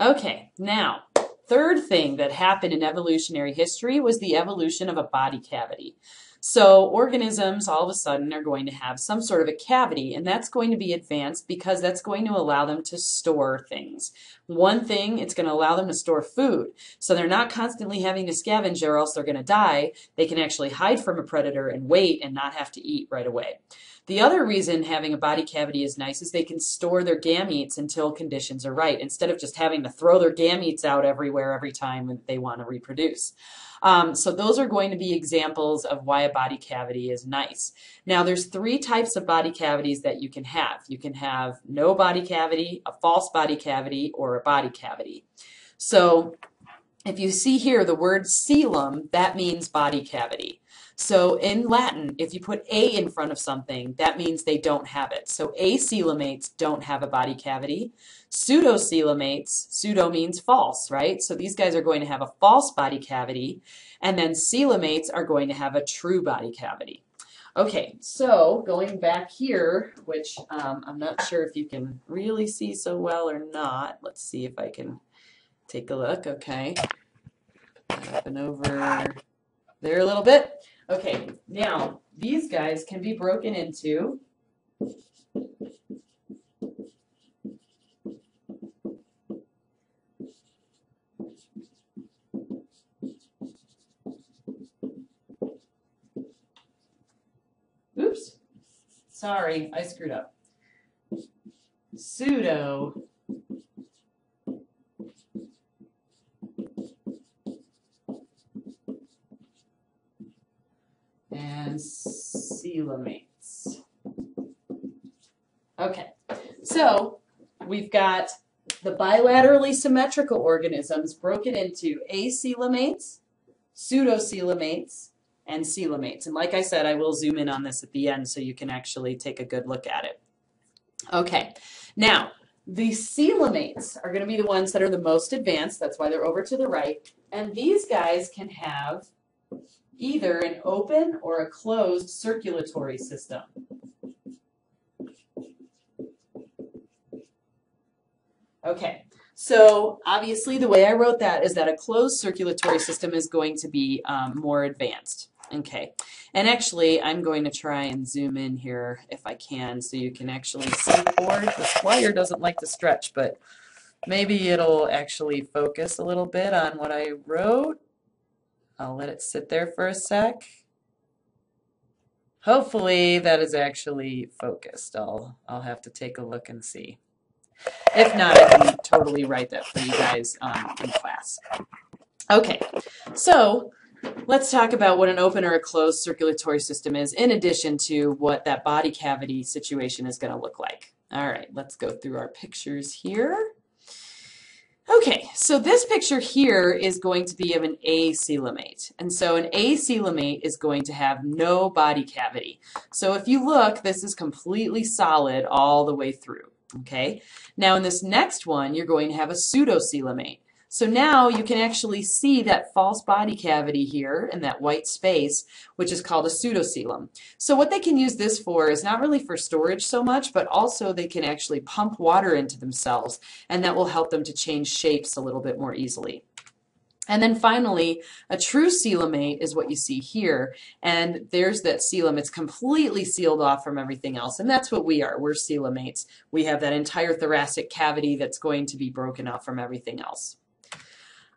Okay, now, third thing that happened in evolutionary history was the evolution of a body cavity. So organisms all of a sudden are going to have some sort of a cavity, and that's going to be advanced because that's going to allow them to store things. One thing, it's going to allow them to store food. So they're not constantly having to scavenge or else they're going to die. They can actually hide from a predator and wait and not have to eat right away. The other reason having a body cavity is nice is they can store their gametes until conditions are right instead of just having to throw their gametes out everywhere every time they want to reproduce. Um, so those are going to be examples of why a body cavity is nice. Now there's three types of body cavities that you can have. You can have no body cavity, a false body cavity, or a body cavity. So if you see here the word coelom, that means body cavity. So in Latin, if you put a in front of something, that means they don't have it. So acoelomates don't have a body cavity. Pseudocoelomates, pseudo means false, right? So these guys are going to have a false body cavity. And then coelomates are going to have a true body cavity. Okay, so going back here, which um, I'm not sure if you can really see so well or not. Let's see if I can take a look. Okay, up and over there a little bit. Okay, now these guys can be broken into Oops, sorry, I screwed up. Pseudo and coelomates. Okay, so we've got the bilaterally symmetrical organisms broken into acoelomates, pseudocoelomates, and coelomates. And like I said, I will zoom in on this at the end so you can actually take a good look at it. Okay, now the coelomates are going to be the ones that are the most advanced. That's why they're over to the right. And these guys can have either an open or a closed circulatory system. Okay, so obviously the way I wrote that is that a closed circulatory system is going to be um, more advanced. Okay, and actually I'm going to try and zoom in here if I can so you can actually see. The wire doesn't like to stretch, but maybe it'll actually focus a little bit on what I wrote. I'll let it sit there for a sec. Hopefully that is actually focused. I'll, I'll have to take a look and see. If not, I can totally write that for you guys um, in class. Okay, so let's talk about what an open or a closed circulatory system is in addition to what that body cavity situation is going to look like. All right, let's go through our pictures here. Okay, so this picture here is going to be of an acoelomate. And so an acoelomate is going to have no body cavity. So if you look, this is completely solid all the way through. Okay, now in this next one, you're going to have a pseudocoelomate. So now you can actually see that false body cavity here in that white space, which is called a pseudocoelom. So what they can use this for is not really for storage so much, but also they can actually pump water into themselves, and that will help them to change shapes a little bit more easily. And then finally, a true coelomate is what you see here. And there's that coelom. It's completely sealed off from everything else. And that's what we are. We're coelomates. We have that entire thoracic cavity that's going to be broken off from everything else.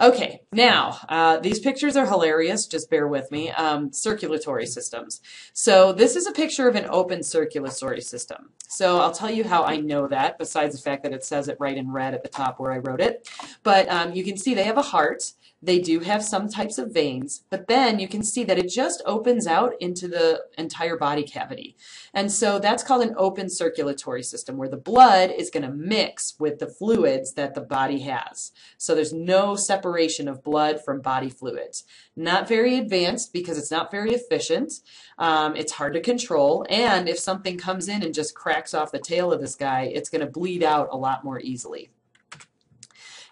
Okay, now, uh, these pictures are hilarious, just bear with me. Um, circulatory systems. So this is a picture of an open circulatory system. So I'll tell you how I know that, besides the fact that it says it right in red at the top where I wrote it. But um, you can see they have a heart, they do have some types of veins, but then you can see that it just opens out into the entire body cavity. And so that's called an open circulatory system where the blood is going to mix with the fluids that the body has. So there's no separation of blood from body fluids. Not very advanced because it's not very efficient. Um, it's hard to control. And if something comes in and just cracks off the tail of this guy, it's going to bleed out a lot more easily.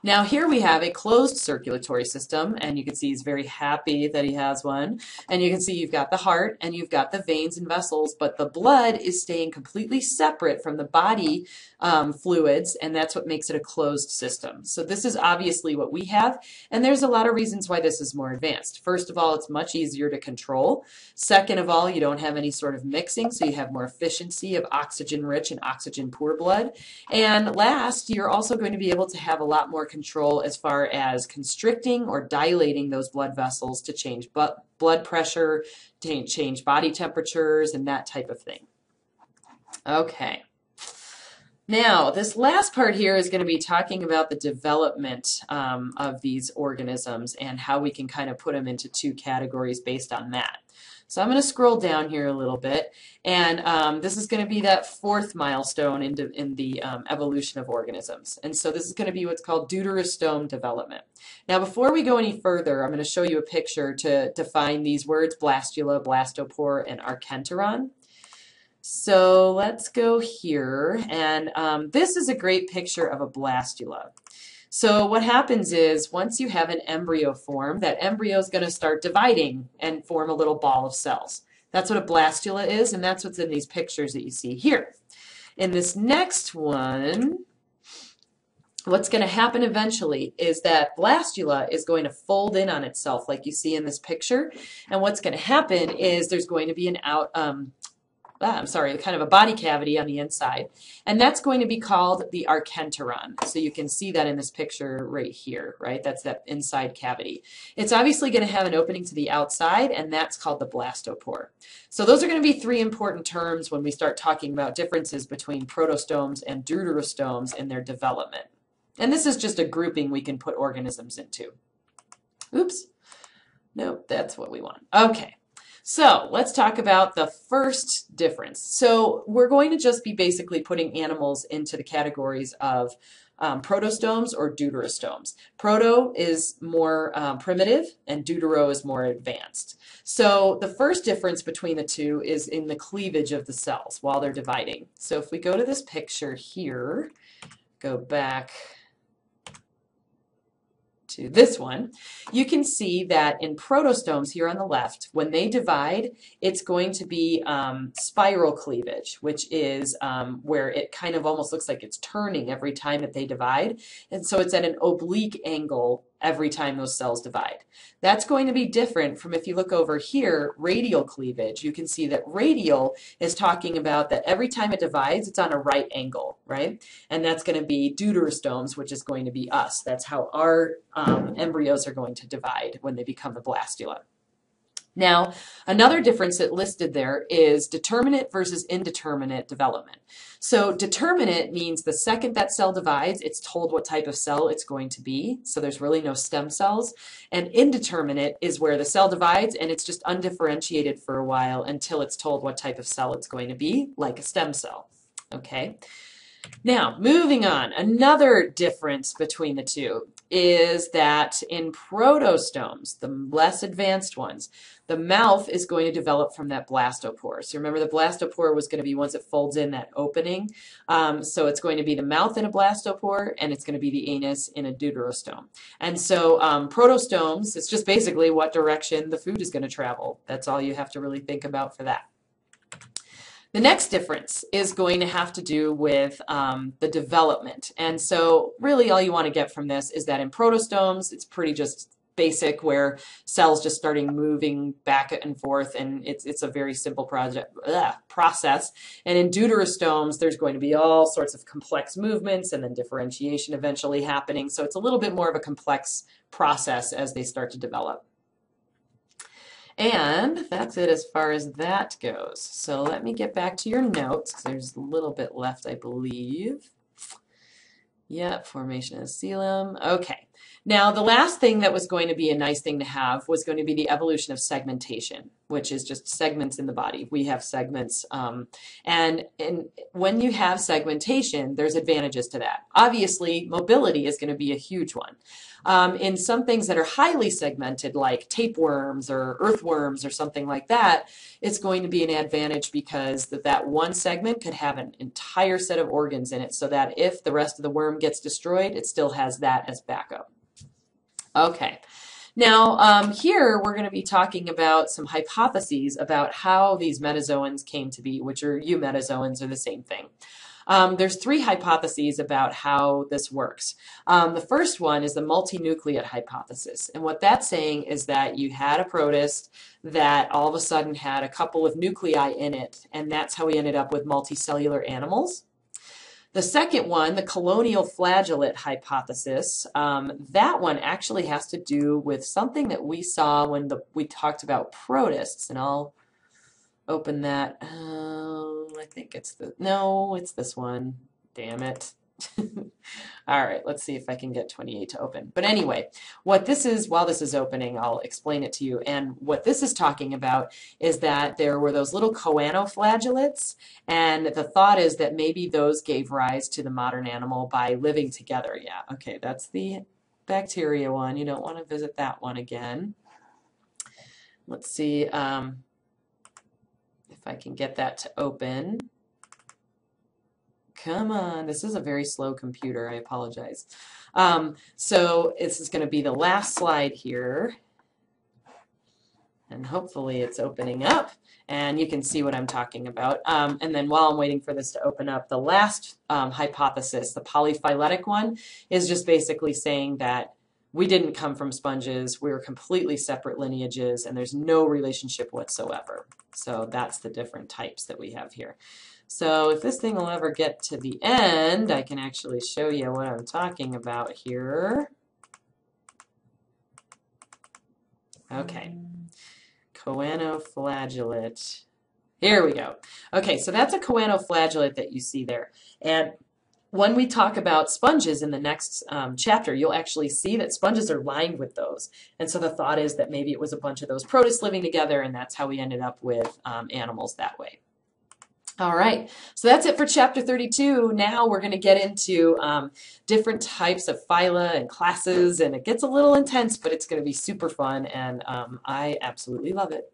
Now here we have a closed circulatory system, and you can see he's very happy that he has one. And you can see you've got the heart and you've got the veins and vessels, but the blood is staying completely separate from the body um, fluids, and that's what makes it a closed system. So this is obviously what we have, and there's a lot of reasons why this is more advanced. First of all, it's much easier to control. Second of all, you don't have any sort of mixing, so you have more efficiency of oxygen-rich and oxygen-poor blood. And last, you're also going to be able to have a lot more control as far as constricting or dilating those blood vessels to change blood pressure, to change body temperatures, and that type of thing. Okay. Now, this last part here is going to be talking about the development um, of these organisms and how we can kind of put them into two categories based on that. So I'm going to scroll down here a little bit, and um, this is going to be that fourth milestone in, de, in the um, evolution of organisms. And so this is going to be what's called deuterostome development. Now before we go any further, I'm going to show you a picture to define these words, blastula, blastopore, and archenteron. So let's go here, and um, this is a great picture of a blastula. So what happens is once you have an embryo form, that embryo is going to start dividing and form a little ball of cells. That's what a blastula is, and that's what's in these pictures that you see here. In this next one, what's going to happen eventually is that blastula is going to fold in on itself like you see in this picture. And what's going to happen is there's going to be an out, um, I'm sorry, kind of a body cavity on the inside. And that's going to be called the archenteron. So you can see that in this picture right here, right? That's that inside cavity. It's obviously going to have an opening to the outside, and that's called the blastopore. So those are going to be three important terms when we start talking about differences between protostomes and deuterostomes in their development. And this is just a grouping we can put organisms into. Oops. Nope, that's what we want. Okay. So let's talk about the first difference. So we're going to just be basically putting animals into the categories of um, protostomes or deuterostomes. Proto is more um, primitive and deutero is more advanced. So the first difference between the two is in the cleavage of the cells while they're dividing. So if we go to this picture here, go back to this one, you can see that in protostomes here on the left, when they divide, it's going to be um, spiral cleavage, which is um, where it kind of almost looks like it's turning every time that they divide. And so it's at an oblique angle every time those cells divide. That's going to be different from if you look over here, radial cleavage. You can see that radial is talking about that every time it divides, it's on a right angle, right? And that's going to be deuterostomes, which is going to be us. That's how our um, embryos are going to divide when they become the blastula. Now, another difference that listed there is determinate versus indeterminate development. So determinate means the second that cell divides, it's told what type of cell it's going to be. So there's really no stem cells. And indeterminate is where the cell divides and it's just undifferentiated for a while until it's told what type of cell it's going to be, like a stem cell. Okay. Now, moving on, another difference between the two is that in protostomes, the less advanced ones, the mouth is going to develop from that blastopore. So remember the blastopore was going to be once it folds in that opening. Um, so it's going to be the mouth in a blastopore and it's going to be the anus in a deuterostome. And so um, protostomes, it's just basically what direction the food is going to travel. That's all you have to really think about for that. The next difference is going to have to do with um, the development. And so really all you want to get from this is that in protostomes, it's pretty just basic where cells just starting moving back and forth and it's, it's a very simple project, ugh, process. And in deuterostomes, there's going to be all sorts of complex movements and then differentiation eventually happening. So it's a little bit more of a complex process as they start to develop. And that's it as far as that goes. So let me get back to your notes there's a little bit left, I believe. Yep, formation of coelom. Okay, Now, the last thing that was going to be a nice thing to have was going to be the evolution of segmentation, which is just segments in the body. We have segments, um, and, and when you have segmentation, there's advantages to that. Obviously, mobility is going to be a huge one. Um, in some things that are highly segmented, like tapeworms or earthworms or something like that, it's going to be an advantage because that, that one segment could have an entire set of organs in it so that if the rest of the worm gets destroyed, it still has that as backup. Okay. Now, um, here we're going to be talking about some hypotheses about how these metazoans came to be, which are eumetazoans are the same thing. Um, there's three hypotheses about how this works. Um, the first one is the multinucleate hypothesis. And what that's saying is that you had a protist that all of a sudden had a couple of nuclei in it, and that's how we ended up with multicellular animals. The second one, the colonial flagellate hypothesis, um, that one actually has to do with something that we saw when the, we talked about protists, and I'll open that. Uh, I think it's the, no, it's this one. Damn it. All right, let's see if I can get 28 to open. But anyway, what this is, while this is opening, I'll explain it to you. And what this is talking about is that there were those little choanoflagellates, and the thought is that maybe those gave rise to the modern animal by living together. Yeah, okay, that's the bacteria one. You don't want to visit that one again. Let's see um, if I can get that to open. Come on, this is a very slow computer. I apologize. Um, so this is going to be the last slide here. And hopefully it's opening up and you can see what I'm talking about. Um, and then while I'm waiting for this to open up, the last um, hypothesis, the polyphyletic one, is just basically saying that we didn't come from sponges. We were completely separate lineages and there's no relationship whatsoever. So that's the different types that we have here. So if this thing will ever get to the end, I can actually show you what I'm talking about here. Okay, Choanoflagellate. Here we go. Okay, so that's a choanoflagellate that you see there. And when we talk about sponges in the next um, chapter, you'll actually see that sponges are lined with those. And so the thought is that maybe it was a bunch of those protists living together, and that's how we ended up with um, animals that way. All right, so that's it for chapter 32. Now we're going to get into um, different types of phyla and classes, and it gets a little intense, but it's going to be super fun, and um, I absolutely love it.